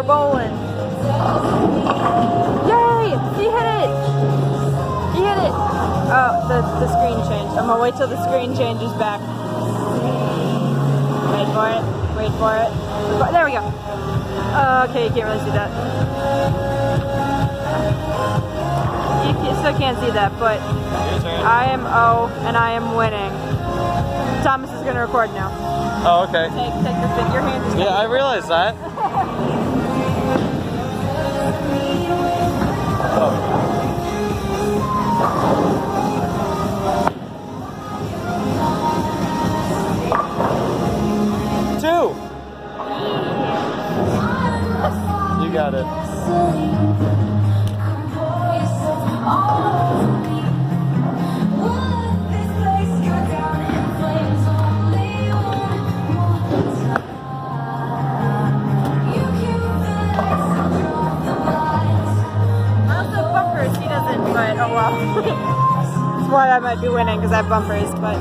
We're bowling. Yay! He hit it! He hit it! Oh, the, the screen changed. I'm gonna wait till the screen changes back. Wait for it. Wait for it. There we go. Uh, okay, you can't really see that. You still can't see that, but I am O and I am winning. Thomas is gonna record now. Oh, okay. Take, take your, your hands. Yeah, I realized that. Two. You got it. Well. That's why I might be winning, because I have bumpers, but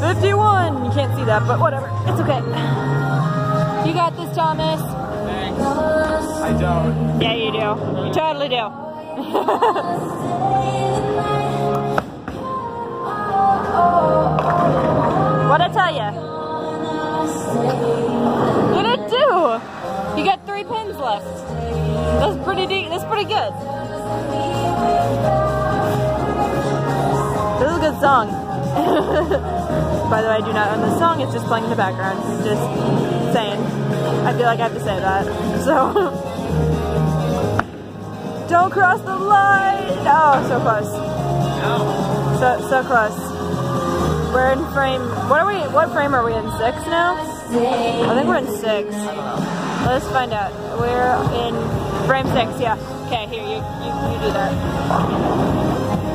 51! You can't see that, but whatever. It's okay. You got this, Thomas. Thanks. I don't. Yeah, you do. You totally do. song. By the way, I do not own this song, it's just playing in the background. Just saying. I feel like I have to say that. So Don't cross the line! Oh, so close. So so close. We're in frame what are we what frame are we in? Six now? I think we're in six. Let's find out. We're in frame six, yeah. Okay, here, you, you, you do that.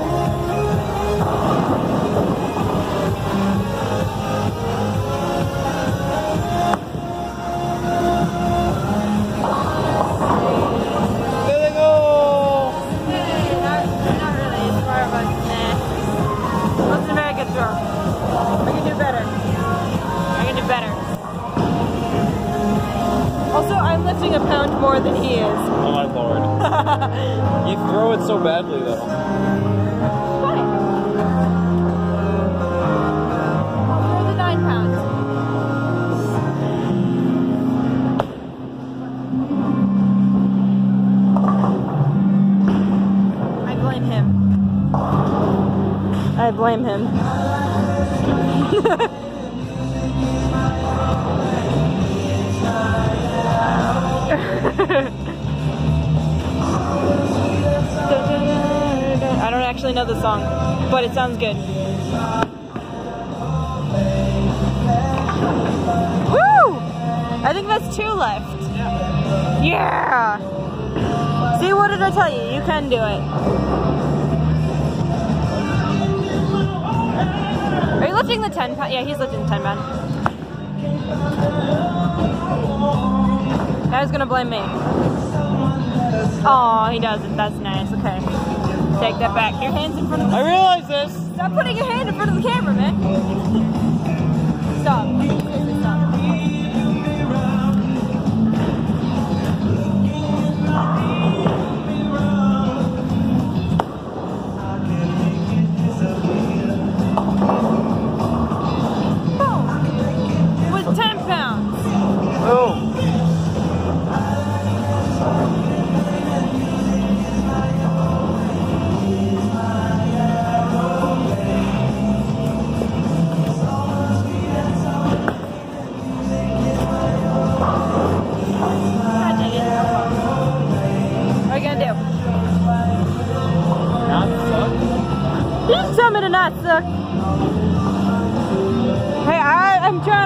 Lifting a pound more than he is. Oh my lord. you throw it so badly though. I blame him. I don't actually know the song, but it sounds good. Woo! I think that's two left. Yeah! See, what did I tell you? You can do it. Lifting the 10 pound? Yeah, he's lifting the 10 pound. Now he's gonna blame me. Oh, he doesn't. That's nice. Okay. Take that back. Your hands in front of the I realize this. Stop putting your hand in front of the camera, man. Stop.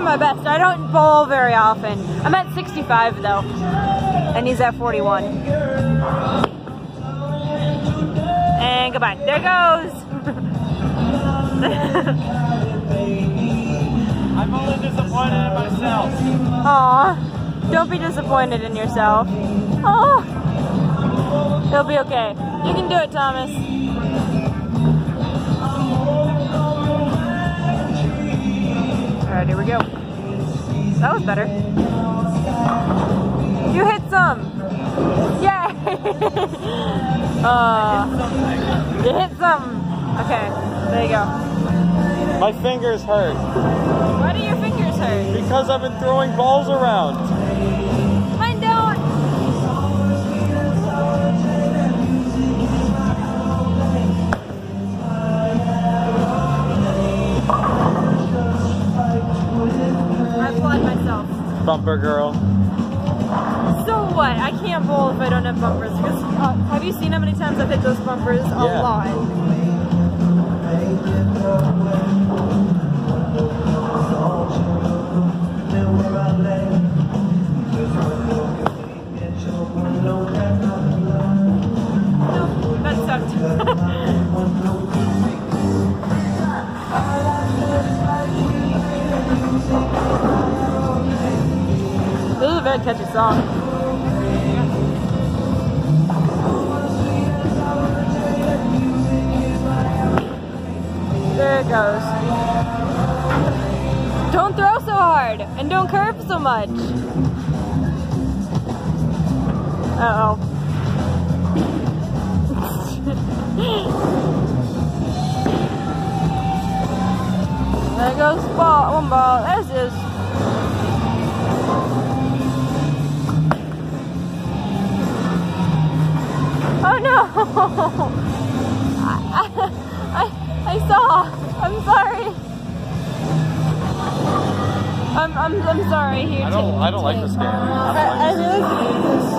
My best. I don't bowl very often. I'm at 65 though, and he's at 41. And goodbye. There goes. I'm only disappointed in myself. Aw, don't be disappointed in yourself. Oh, it'll be okay. You can do it, Thomas. Alright, here we go. That was better. You hit some. Yay! uh, you hit some. Okay, there you go. My fingers hurt. Why do your fingers hurt? Because I've been throwing balls around. Applaud myself. Bumper girl. So what? I can't bowl if I don't have bumpers. Because uh, have you seen how many times I've hit those bumpers? A Yeah. lot. No, catchy song. There it goes. Don't throw so hard and don't curve so much. Uh oh. there goes ball, one ball. There's his. Sorry. Here, I don't. I don't like this game. I I, I don't like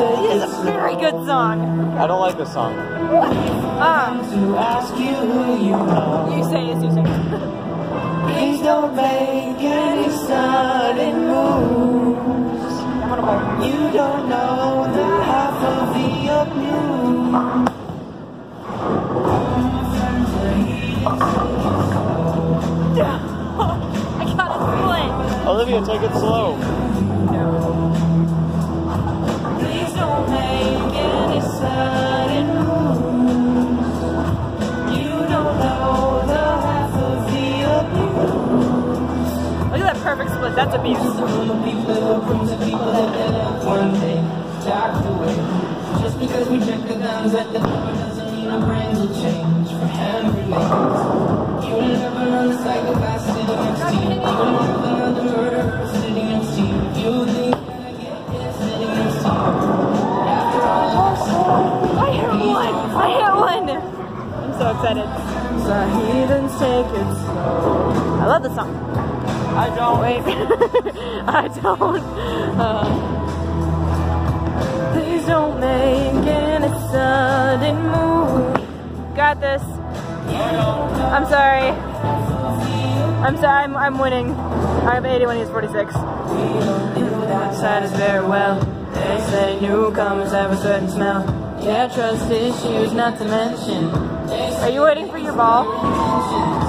really, it's a very good song. I don't like this song. To ask you who you know. you say it, you say it. Please don't make any sudden moves. I'm gonna bowl. You don't know the half of the abuse. I got a split. Olivia, take it slow. Please don't make any sudden moves. You don't know the half of the abuse. Look at that perfect split. That's abuse. Some of the people that will bring the people that get one day. Just because we check the guns at the door doesn't mean our brains will change for hand grenades. You will never learn the psychopath sitting next to I hit one. I'm so excited. So heathens take it. I love the song. I don't. Wait. I don't. Uh, please don't make any sudden move. Got this. I'm sorry. I'm sorry. I'm, I'm winning. I have 81. He's 46. Side is very well. They say newcomers have a certain smell. Yeah, trust issues, not to mention. Are you waiting for your ball?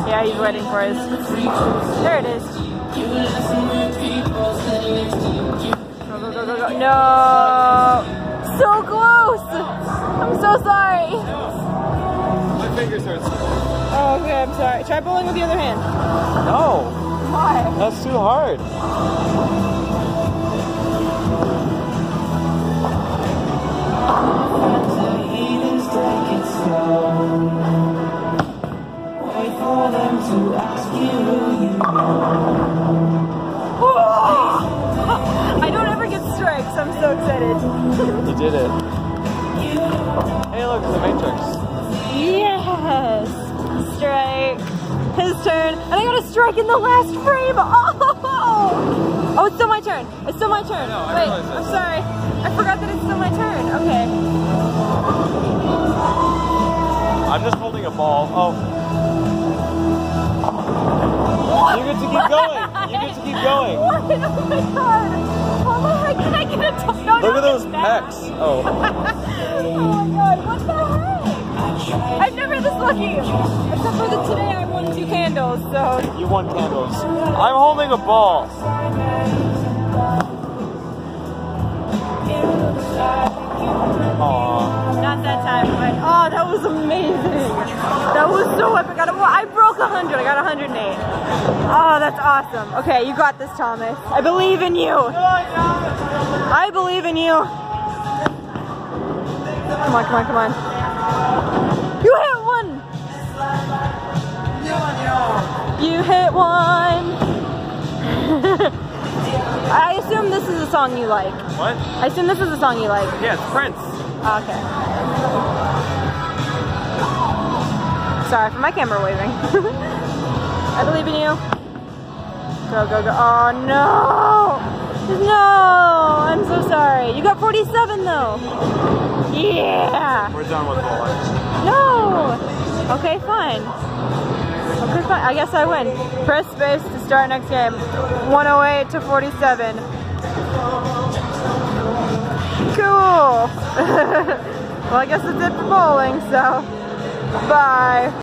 Yeah, he's waiting for his. There it is. Go, go, go, go, go. No! So close! I'm so sorry. My fingers hurt. Oh, okay, I'm sorry. Try bowling with the other hand. No, Why? that's too hard. I don't ever get strikes. I'm so excited. You did it. Hey, look, it's the Matrix. Yes! Strike. His turn. And I got a strike in the last frame. Oh! Oh, it's still my turn. It's still my turn. Wait, I'm sorry. I forgot that it's still my turn. Okay. I'm just holding a ball. Oh. You get to keep going. You get to keep going. What? Oh my god. My heck, can I get a? No, Look at those pecs. Oh. Oh my god, what the heck? I've never this lucky. Except for the today I won two candles, so You won candles. I'm holding a ball. Aww. not that time, but oh that was amazing. That was so epic. I, don't- I broke 100, I got 108. Oh, that's awesome. Okay, you got this, Thomas. I believe in you. I believe in you. Come on, come on, come on. You hit one! You hit one! I assume this is a song you like. What? I assume this is a song you like. Yeah, it's Prince. Oh, okay. Sorry for my camera waving. I believe in you. Go, go, go. Oh, no! No! I'm so sorry. You got 47 though. Yeah! We're done with all. No! Okay, fine. Okay, fine. I guess I win. Press space to start next game. 108 to 47. Well, I guess that's it for bowling, so bye.